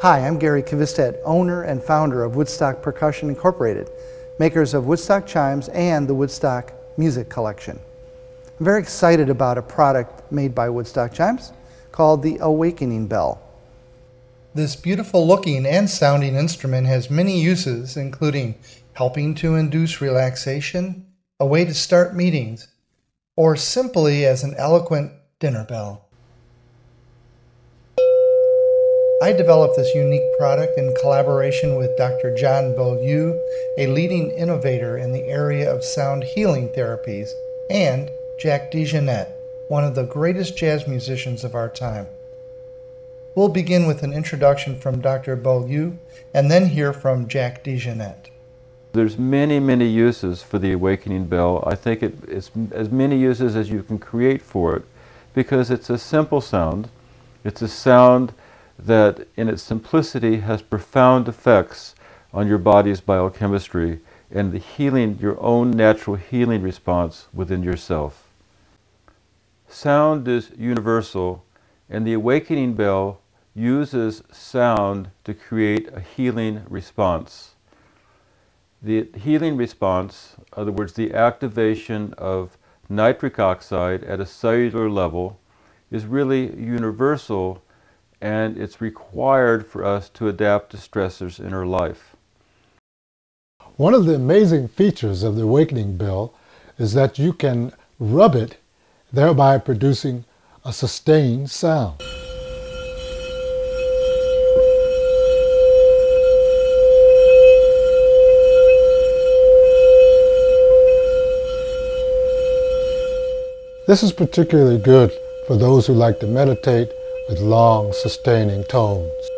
Hi, I'm Garry Kvistad, owner and founder of Woodstock Percussion Incorporated, makers of Woodstock Chimes and the Woodstock Music Collection. I'm very excited about a product made by Woodstock Chimes called the Awakening Bell. This beautiful looking and sounding instrument has many uses, including helping to induce relaxation, a way to start meetings, or simply as an eloquent dinner bell. I developed this unique product in collaboration with Dr. John Beaulieu, a leading innovator in the area of sound healing therapies, and Jack DeJohnette, one of the greatest jazz musicians of our time. We'll begin with an introduction from Dr. Beaulieu and then hear from Jack DeJohnette. There's many, many uses for the awakening bell. I think it, it's as many uses as you can create for it because it's a simple sound. It's a sound that in its simplicity has profound effects on your body's biochemistry and the healing, your own natural healing response within yourself. Sound is universal, and the awakening bell uses sound to create a healing response. The healing response, in other words, the activation of nitric oxide at a cellular level, is really universal and it's required for us to adapt to stressors in our life. One of the amazing features of the Awakening Bell is that you can rub it, thereby producing a sustained sound. This is particularly good for those who like to meditate with long sustaining tones.